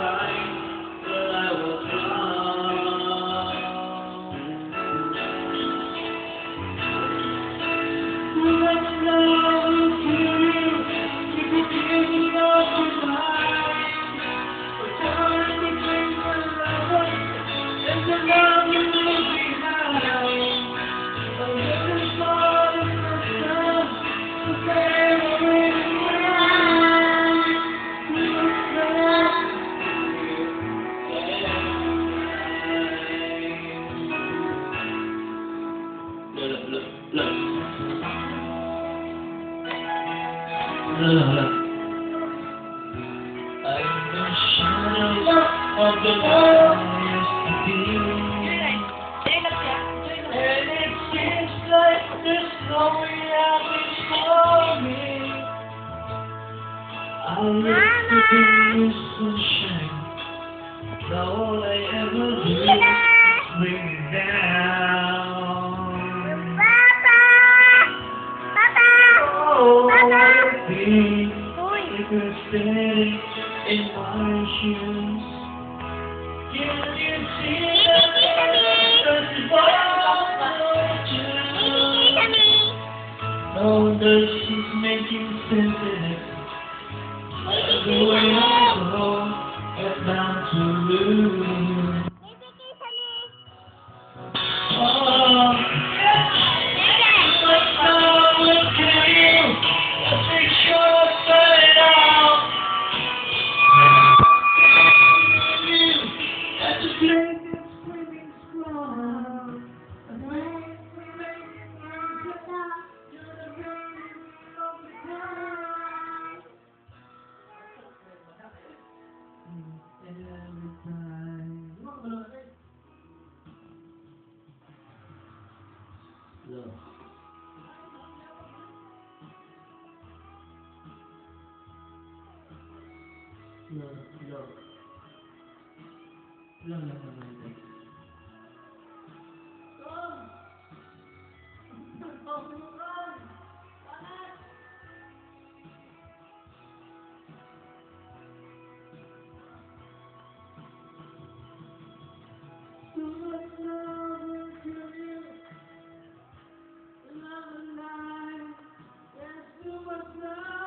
to the I used to be. Dili lang siya. Dili lang. And it seems like there's no way out before me. I the sunshine. Now all I ever do is bring it down. Oh, I be Uy. if you're standing in my shoes. See that? Is making sense in it. The way I go, I'm bound to lose. Oh, at you. Too much love will kill you. Love and life. Yes, too much